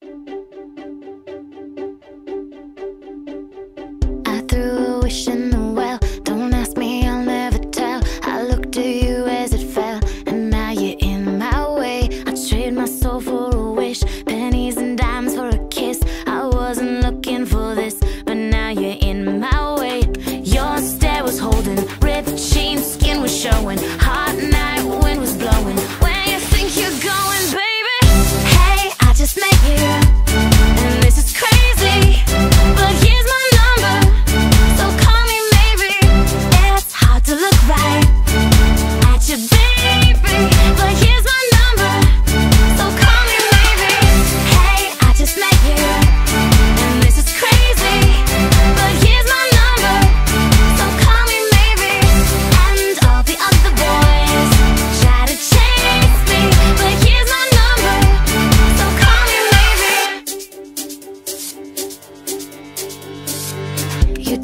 I threw a wish in the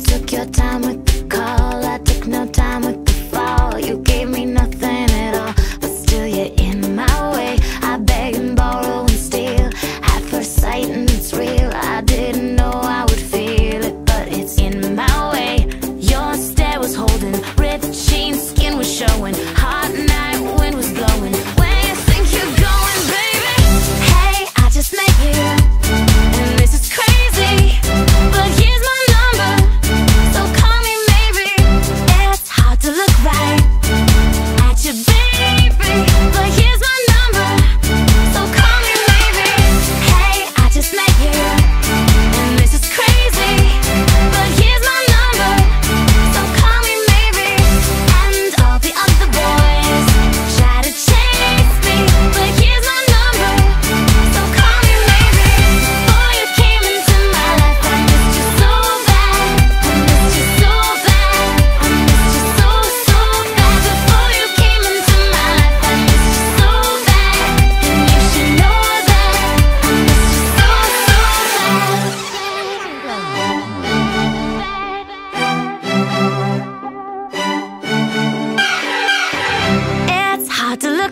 Took your time with the call, I took no time with the fall. You gave me nothing at all, but still you're in my way. I beg and borrow and steal at first sight, and it's real. I didn't know I would feel it, but it's in my way. Your stare was holding, ripped jeans, skin was showing, hot now.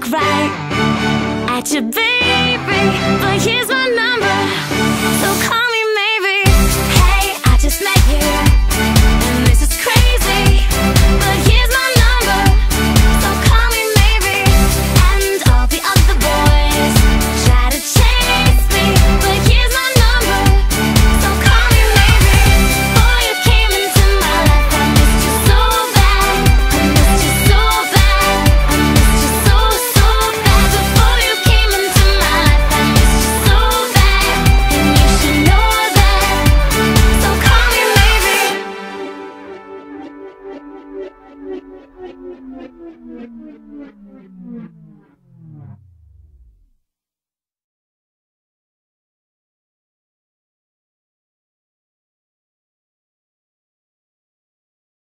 look right at your baby, but here's